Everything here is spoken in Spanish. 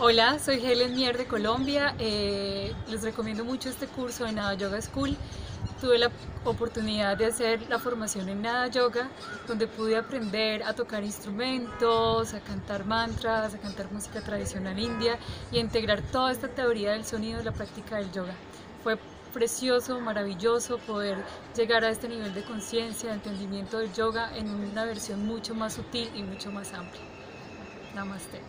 Hola, soy Helen Mier de Colombia. Eh, les recomiendo mucho este curso de Nada Yoga School. Tuve la oportunidad de hacer la formación en Nada Yoga, donde pude aprender a tocar instrumentos, a cantar mantras, a cantar música tradicional india y a integrar toda esta teoría del sonido en la práctica del yoga. Fue precioso, maravilloso poder llegar a este nivel de conciencia, de entendimiento del yoga en una versión mucho más sutil y mucho más amplia. Namaste.